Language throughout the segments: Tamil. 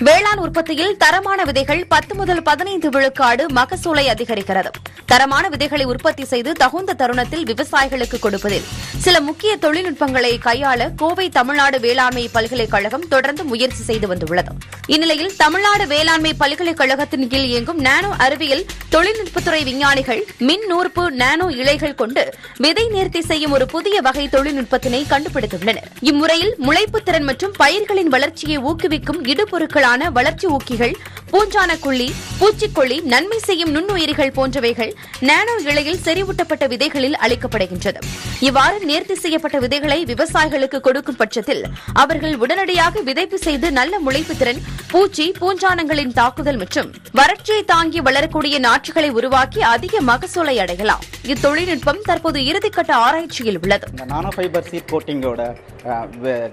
வேளாண் உற்பத்தியில் தரமான விதைகள் பத்து முதல் பதினைந்து விழுக்காடு மகசூலை அதிகரிக்கிறது. தரமான விதைகளை உற்பத்தி செய்து தகுந்த தருணத்தில் விவசாயிகளுக்கு கொடுப்பதில். சில முக்கிய தொழில்நுட்பங்களை கையாள கோவை தமிழ்நாடு வேளாண்மை பல்கலைக்கழகம் தொடர்ந்து முயற்சி செய்து வந்துள்ளது. இந்நிலையில் தமிழ்நாடு வேளாண்மை பல்கலைக்கழகத்தின் கீழ் இயங்கும் நானோ அறிவியல் தொழில்நுட்பத்துறை விஞ்ஞானிகள் மின் நூற்பு நானோ இழைகள் கொண்டு விதை நேர்த்தி செய்யும் ஒரு புதிய வகை தொழில்நுட்பத்தினை கண்டுபிடித்துள்ளனர். இம்முறையில் முளைப்பு திறன் மற்றும் பயிர்களின் வளர்ச்சியை ஊக்குவிக்கும் இடுபொருட்களான வளர்ச்சி ஊக்கிகள் பூஞ்சான கொல்லி பூச்சிக்கொல்லி நன்மை செய்யும் நுண்ணுயிரிகள் போன்றவைகள் நானோ இழையில் செறிவூட்டப்பட்ட விதைகளில் அளிக்கப்படுகின்றது. இவ்வாறு நேர்த்தி செய்யப்பட்ட விதைகளை விவசாயிகளுக்கு கொடுக்கும் பட்சத்தில் அவர்கள் உடனடியாக விதைப்பு செய்து நல்ல முளைப்பு திறன் பூச்சி பூஞ்சானங்களின் தாக்குதல் மற்றும் வறட்சியை தாங்கி வளரக்கூடிய நாற்றுகளை உருவாக்கி அதிக மகசூலை அடையலாம். இத்தொழில்நுட்பம் தற்போது இறுதிக்கட்ட ஆராய்ச்சியில் உள்ளது. இந்த நானோ ஃபைபர் சீட் கோட்டிங்கோட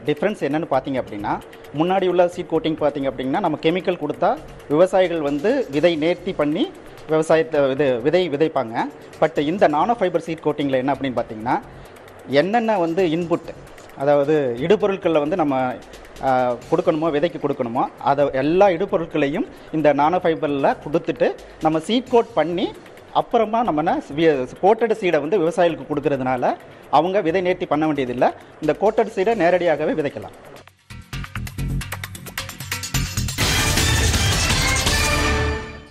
டிஃப்ரென்ஸ் என்னன்னு பார்த்தீங்க அப்படின்னா முன்னாடி உள்ள சீட் கோட்டிங் பார்த்தீங்க அப்படின்னா நம்ம கெமிக்கல் கொடுத்தா விவசாயிகள் வந்து விதை நேர்த்தி பண்ணி விவசாயத்தை இது விதை விதைப்பாங்க. பட் இந்த நானோ ஃபைபர் சீட் கோட்டிங்கில் என்ன அப்படின்னு பார்த்தீங்கன்னா என்னென்ன வந்து இன்புட் அதாவது இடுபொருட்களில் வந்து நம்ம கொடுக்கணுமோ விதைக்கு கொடுக்கணுமோ அதை எல்லா இடுபொருட்களையும் இந்த நானோ ஃபைபரில் கொடுத்துட்டு நம்ம சீட் கோட் பண்ணி அப்புறமா நம்ம கோட்டட் சீடை வந்து விவசாயிகளுக்கு கொடுக்கறதுனால அவங்க விதை நேர்த்தி பண்ண வேண்டியதில்லை. இந்த கோட்டட் சீடை நேரடியாகவே விதைக்கலாம்.